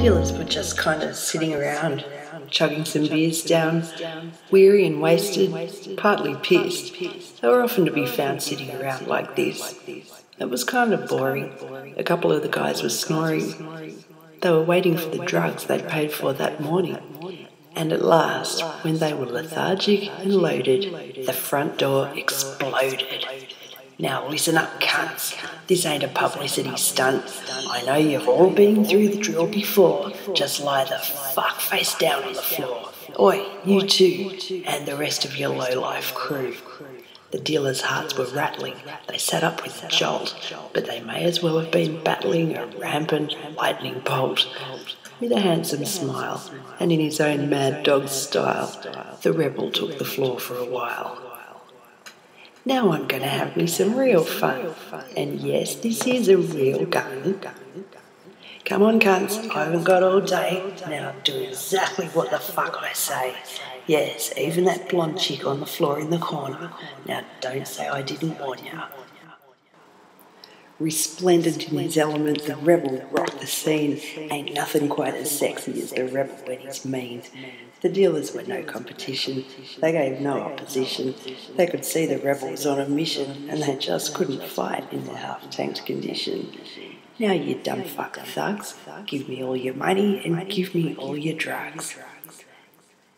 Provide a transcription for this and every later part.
dealers were just kind of sitting around, chugging some beers down, weary and wasted, partly pissed. They were often to be found sitting around like this. It was kind of boring. A couple of the guys were snoring. They were waiting for the drugs they'd paid for that morning. And at last, when they were lethargic and loaded, the front door exploded. Now listen up, cunts. This ain't a publicity stunt. I know you've all been through the drill before. Just lie the fuck face down on the floor. Oi, you too, and the rest of your low-life crew. The dealers' hearts were rattling. They sat up with a jolt, but they may as well have been battling a rampant lightning bolt. With a handsome smile, and in his own mad dog style, the rebel took the floor for a while. Now I'm going to have me some real fun. And yes, this is a real gun. Come on, cunts, I haven't got all day. Now do exactly what the fuck I say. Yes, even that blonde chick on the floor in the corner. Now don't say I didn't warn you. Resplendent in his element, the rebel rocked the scene. Ain't nothing quite as sexy as the rebel when he's mean. The dealers were no competition. They gave no opposition. They could see the rebels on a mission, and they just couldn't fight in their half-tanked condition. Now, you dumb fuck thugs, give me all your money and give me all your drugs.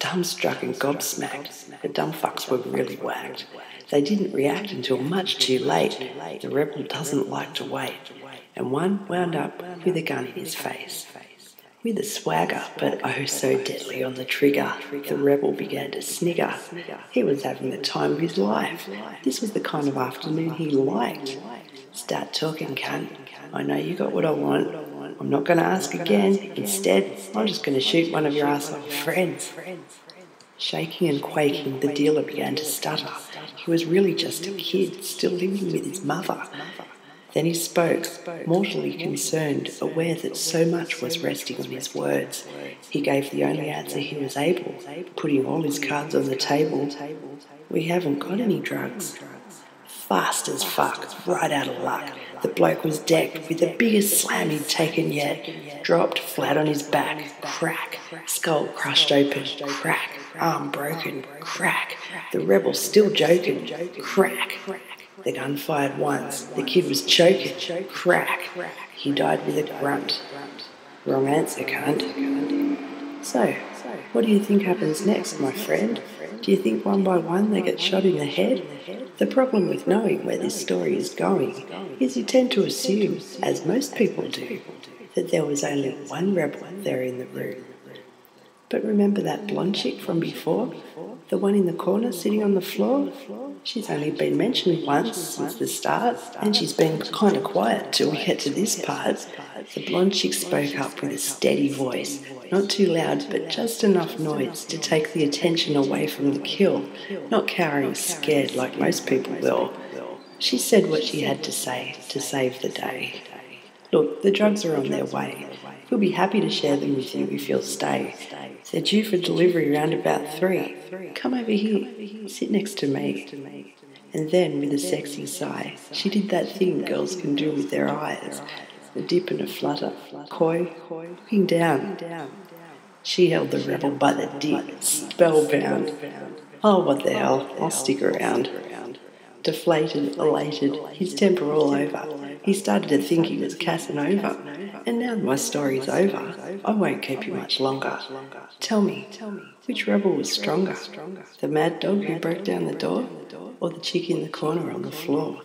Dumbstruck and gobsmacked, the dumb fucks were really whacked. They didn't react until much too late. The rebel doesn't like to wait. And one wound up with a gun in his face. With a swagger, but oh so deadly on the trigger, the rebel began to snigger. He was having the time of his life. This was the kind of afternoon he liked. Start talking, cunt. I know you got what I want. I'm not going to ask again. Instead, I'm just going to shoot one of your asshole friends. Shaking and quaking, the dealer began to stutter. He was really just a kid, still living with his mother. Then he spoke, mortally concerned, aware that so much was resting on his words. He gave the only answer he was able, putting all his cards on the table. We haven't got any drugs. Fast as fuck, right out of luck. The bloke was decked with the biggest slam he'd taken yet. Dropped flat on his back, crack. Skull crushed open, crack. Arm broken, crack. The rebel still joking, crack. The gun fired once. The kid was choking. Crack. He died with a grunt. Wrong answer, cunt. So, what do you think happens next, my friend? Do you think one by one they get shot in the head? The problem with knowing where this story is going is you tend to assume, as most people do, that there was only one rebel there in the room. But remember that blonde chick from before? The one in the corner sitting on the floor? She's only been mentioned once since the start, and she's been kind of quiet till we get to this part. The blonde chick spoke up with a steady voice, not too loud, but just enough noise to take the attention away from the kill, not cowering scared like most people will. She said what she had to say to save the day. Look, the drugs are on their way. We'll be happy to share them with you if you'll stay. They're due for delivery around about three. Come over here, sit next to me. And then, with a sexy sigh, she did that thing girls can do with their eyes a dip and a flutter, coy, looking down. She held the rebel by the dick, spellbound. Oh, what the hell, I'll stick around. Deflated, elated, his temper all over, he started to think he was Casanova. And now my story's over, I won't keep you much longer. Tell me, which rebel was stronger? The mad dog who broke down the door, or the chick in the corner on the floor?